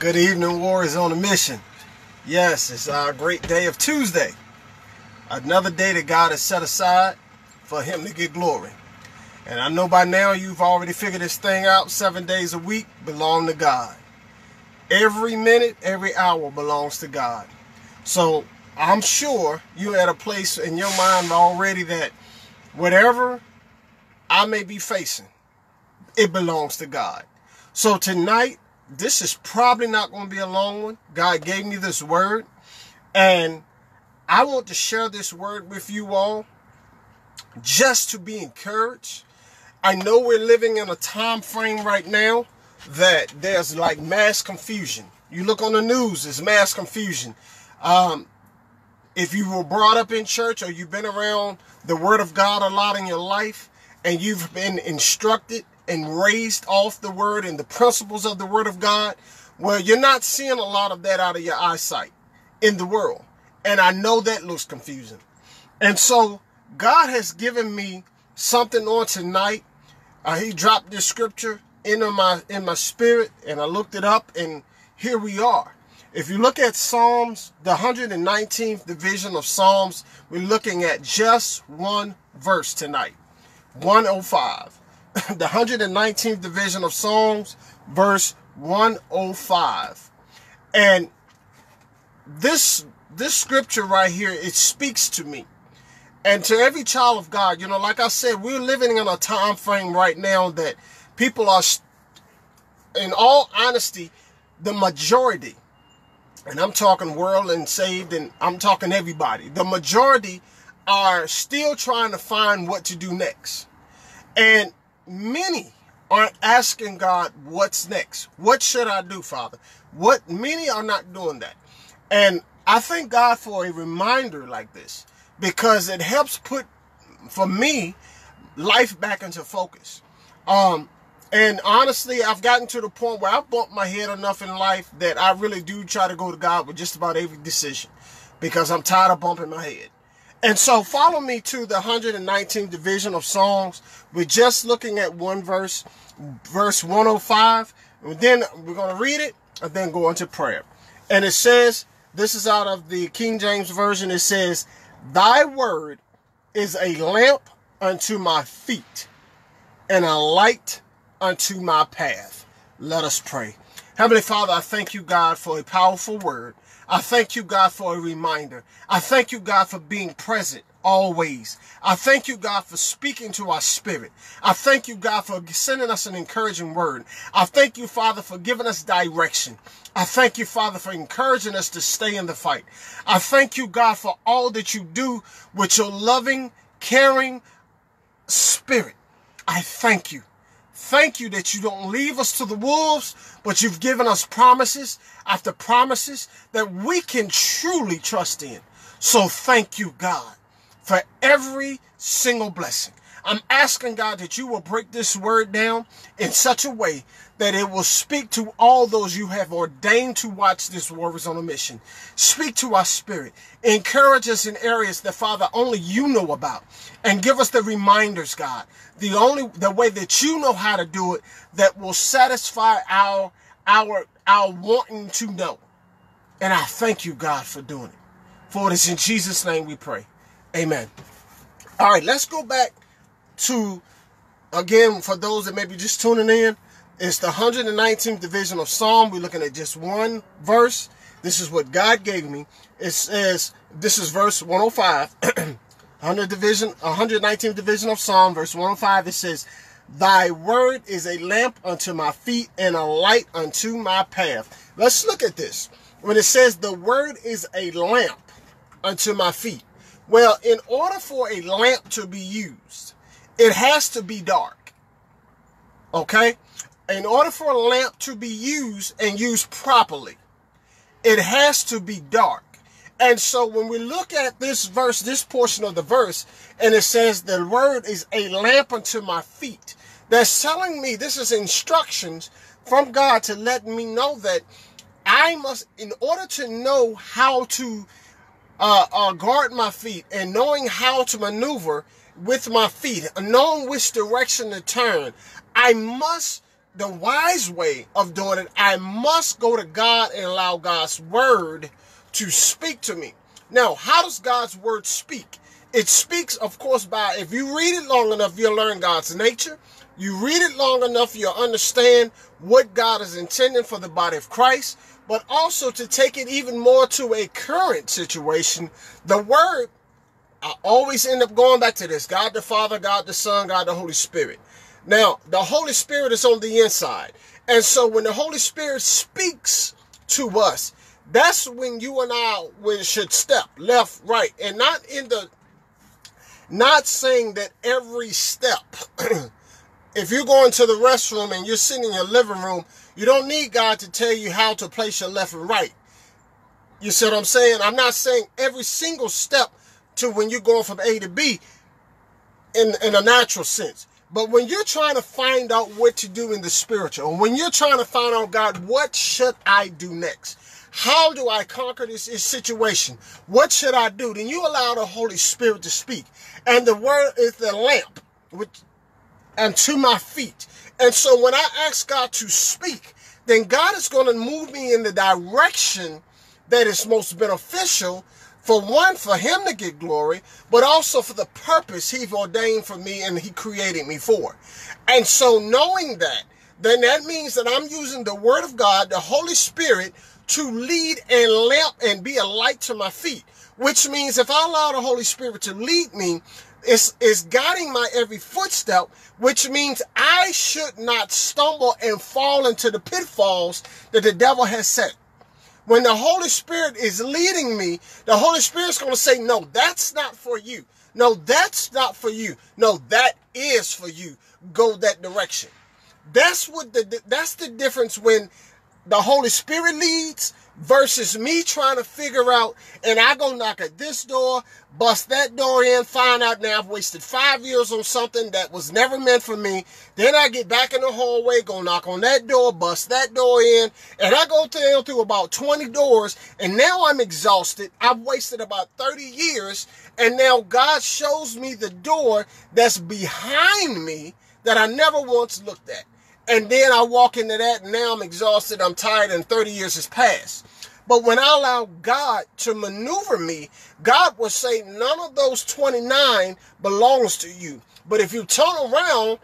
Good evening, warriors on a mission. Yes, it's our great day of Tuesday. Another day that God has set aside for Him to get glory. And I know by now you've already figured this thing out. Seven days a week belong to God. Every minute, every hour belongs to God. So I'm sure you're at a place in your mind already that whatever I may be facing, it belongs to God. So tonight, this is probably not going to be a long one. God gave me this word, and I want to share this word with you all just to be encouraged. I know we're living in a time frame right now that there's like mass confusion. You look on the news, it's mass confusion. Um, if you were brought up in church or you've been around the Word of God a lot in your life and you've been instructed and raised off the Word and the principles of the Word of God, well, you're not seeing a lot of that out of your eyesight in the world. And I know that looks confusing. And so God has given me something on tonight. Uh, he dropped this scripture into my in my spirit and I looked it up and here we are. If you look at Psalms, the 119th division of Psalms, we're looking at just one verse tonight. 105. the 119th division of Psalms, verse 105. And this this scripture right here, it speaks to me. And to every child of God, you know, like I said, we're living in a time frame right now that people are, in all honesty, the majority, and I'm talking world and saved, and I'm talking everybody, the majority are still trying to find what to do next. And many aren't asking God, what's next? What should I do, Father? What many are not doing that. And I thank God for a reminder like this because it helps put, for me, life back into focus. Um, and honestly, I've gotten to the point where I've bumped my head enough in life that I really do try to go to God with just about every decision because I'm tired of bumping my head. And so follow me to the 119th division of Psalms. We're just looking at one verse, verse 105. And then we're going to read it and then go into prayer. And it says, this is out of the King James Version. It says, Thy word is a lamp unto my feet and a light unto my path. Let us pray. Heavenly Father, I thank you, God, for a powerful word. I thank you, God, for a reminder. I thank you, God, for being present always. I thank you, God, for speaking to our spirit. I thank you, God, for sending us an encouraging word. I thank you, Father, for giving us direction. I thank you, Father, for encouraging us to stay in the fight. I thank you, God, for all that you do with your loving, caring spirit. I thank you. Thank you that you don't leave us to the wolves, but you've given us promises after promises that we can truly trust in. So thank you, God, for every single blessing. I'm asking God that you will break this word down in such a way that it will speak to all those you have ordained to watch this Warriors on a Mission. Speak to our spirit. Encourage us in areas that, Father, only you know about. And give us the reminders, God. The only, the way that you know how to do it that will satisfy our, our, our wanting to know. And I thank you, God, for doing it. For it is in Jesus' name we pray. Amen. All right, let's go back to, again, for those that may be just tuning in, it's the 119th division of Psalm. We're looking at just one verse. This is what God gave me. It says, this is verse 105, 100 division, 119th division of Psalm, verse 105. It says, Thy word is a lamp unto my feet and a light unto my path. Let's look at this. When it says the word is a lamp unto my feet. Well, in order for a lamp to be used, it has to be dark. Okay? In order for a lamp to be used and used properly, it has to be dark. And so when we look at this verse, this portion of the verse, and it says, the word is a lamp unto my feet. That's telling me this is instructions from God to let me know that I must, in order to know how to uh, uh, guard my feet and knowing how to maneuver with my feet, knowing which direction to turn, I must the wise way of doing it, I must go to God and allow God's word to speak to me. Now, how does God's word speak? It speaks, of course, by if you read it long enough, you'll learn God's nature. You read it long enough, you'll understand what God is intending for the body of Christ. But also to take it even more to a current situation, the word, I always end up going back to this God the Father, God the Son, God the Holy Spirit. Now, the Holy Spirit is on the inside. And so when the Holy Spirit speaks to us, that's when you and I should step left, right, and not in the, not saying that every step, if you're going to the restroom and you're sitting in your living room, you don't need God to tell you how to place your left and right. You see what I'm saying? I'm not saying every single step to when you're going from A to B in, in a natural sense. But when you're trying to find out what to do in the spiritual, when you're trying to find out, God, what should I do next? How do I conquer this, this situation? What should I do? Then you allow the Holy Spirit to speak. And the word is the lamp which, and to my feet. And so when I ask God to speak, then God is going to move me in the direction that is most beneficial for one, for him to get glory, but also for the purpose he ordained for me and he created me for. And so knowing that, then that means that I'm using the word of God, the Holy Spirit, to lead and lamp and be a light to my feet. Which means if I allow the Holy Spirit to lead me, it's, it's guiding my every footstep, which means I should not stumble and fall into the pitfalls that the devil has set. When the Holy Spirit is leading me, the Holy Spirit's going to say, no, that's not for you. No, that's not for you. No, that is for you. Go that direction. That's what the that's the difference when the Holy Spirit leads versus me trying to figure out, and I go knock at this door, bust that door in, find out now I've wasted five years on something that was never meant for me. Then I get back in the hallway, go knock on that door, bust that door in, and I go down through about 20 doors, and now I'm exhausted. I've wasted about 30 years, and now God shows me the door that's behind me that I never once looked at. And then I walk into that, and now I'm exhausted, I'm tired, and 30 years has passed. But when I allow God to maneuver me, God will say, none of those 29 belongs to you. But if you turn around,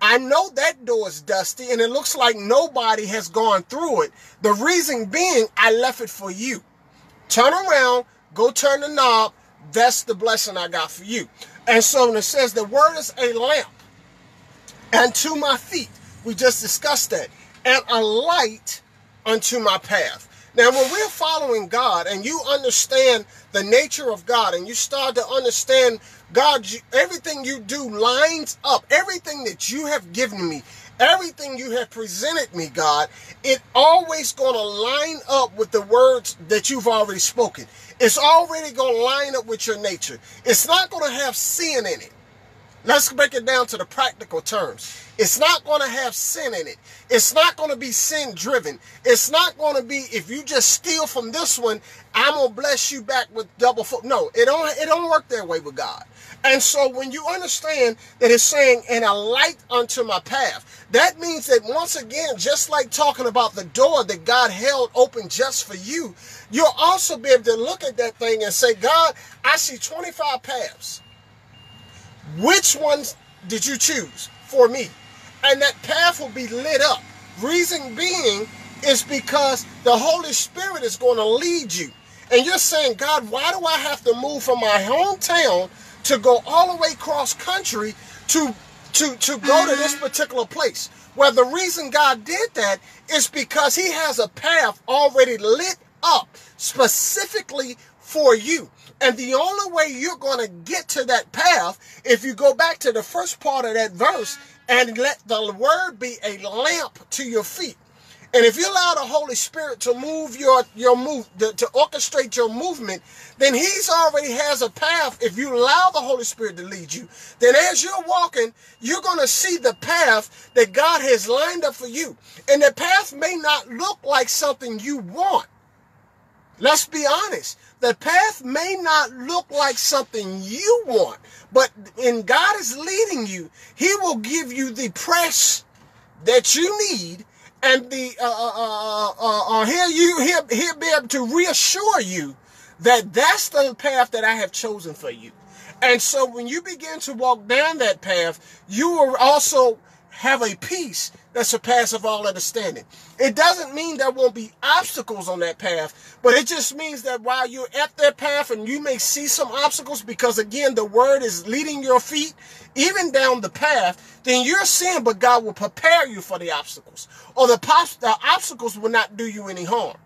I know that door is dusty and it looks like nobody has gone through it. The reason being, I left it for you. Turn around, go turn the knob. That's the blessing I got for you. And so it says the word is a lamp and to my feet, we just discussed that, and a light unto my path. Now, when we're following God and you understand the nature of God and you start to understand God, everything you do lines up, everything that you have given me, everything you have presented me, God, it always going to line up with the words that you've already spoken. It's already going to line up with your nature. It's not going to have sin in it. Let's break it down to the practical terms. It's not going to have sin in it. It's not going to be sin driven. It's not going to be if you just steal from this one, I'm going to bless you back with double foot. No, it don't it don't work that way with God. And so when you understand that it's saying and a light unto my path, that means that once again, just like talking about the door that God held open just for you, you'll also be able to look at that thing and say, God, I see 25 paths. Which ones did you choose for me? And that path will be lit up. Reason being is because the Holy Spirit is going to lead you. And you're saying, God, why do I have to move from my hometown to go all the way cross country to, to, to go to this particular place? Well, the reason God did that is because he has a path already lit up specifically for you. And the only way you're going to get to that path, if you go back to the first part of that verse and let the word be a lamp to your feet. And if you allow the Holy Spirit to move your your move to, to orchestrate your movement, then He's already has a path. If you allow the Holy Spirit to lead you, then as you're walking, you're going to see the path that God has lined up for you. And the path may not look like something you want. Let's be honest. The path may not look like something you want, but when God is leading you, He will give you the press that you need and the uh, uh, uh, uh, he'll you he'll, he'll be able to reassure you that that's the path that I have chosen for you. And so when you begin to walk down that path, you will also have a peace that surpasses all understanding. It doesn't mean there won't be obstacles on that path, but it just means that while you're at that path and you may see some obstacles because again, the word is leading your feet even down the path, then you're seeing, but God will prepare you for the obstacles or the, the obstacles will not do you any harm.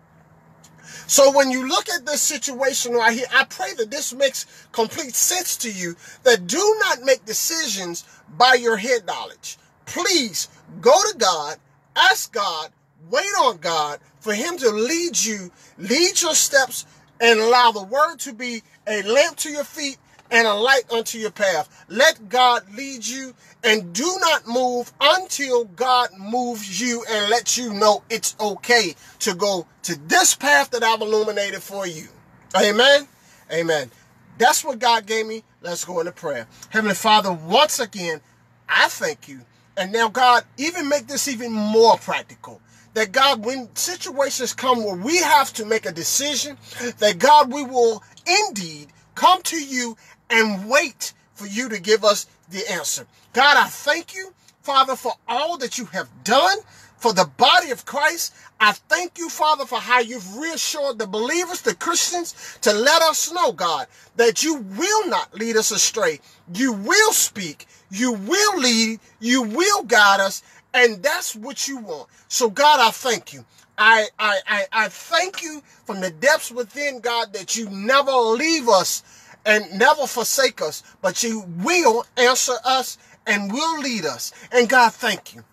So when you look at this situation right here, I pray that this makes complete sense to you that do not make decisions by your head knowledge. Please go to God, ask God, wait on God for him to lead you, lead your steps and allow the word to be a lamp to your feet and a light unto your path. Let God lead you and do not move until God moves you and lets you know it's okay to go to this path that I've illuminated for you. Amen. Amen. That's what God gave me. Let's go into prayer. Heavenly Father, once again, I thank you. And now, God, even make this even more practical. That God, when situations come where we have to make a decision, that God, we will indeed come to you and wait for you to give us the answer. God, I thank you, Father, for all that you have done for the body of Christ. I thank you, Father, for how you've reassured the believers, the Christians, to let us know, God, that you will not lead us astray. You will speak. You will lead. You will guide us. And that's what you want. So, God, I thank you. I, I, I, I thank you from the depths within, God, that you never leave us and never forsake us, but you will answer us and will lead us. And God, thank you.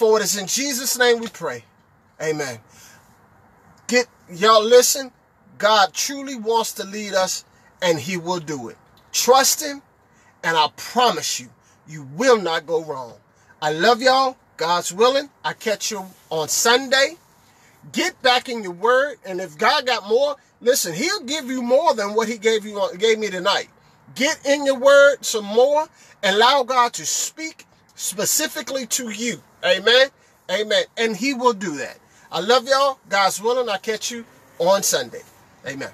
For it is in Jesus' name we pray. Amen. Get y'all listen. God truly wants to lead us and he will do it. Trust him and I promise you, you will not go wrong. I love y'all. God's willing. I catch you on Sunday. Get back in your word. And if God got more, listen, he'll give you more than what he gave you gave me tonight. Get in your word some more and allow God to speak specifically to you. Amen. Amen. And he will do that. I love y'all. God's willing. I'll catch you on Sunday. Amen.